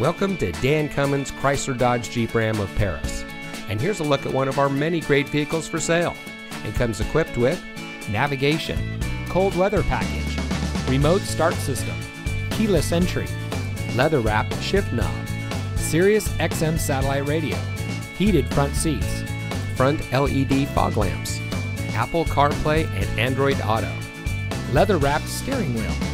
Welcome to Dan Cummins Chrysler Dodge Jeep Ram of Paris. And here's a look at one of our many great vehicles for sale. It comes equipped with navigation, cold weather package, remote start system, keyless entry, leather wrapped shift knob, Sirius XM satellite radio, heated front seats, front LED fog lamps, Apple CarPlay and Android Auto, leather wrapped steering wheel.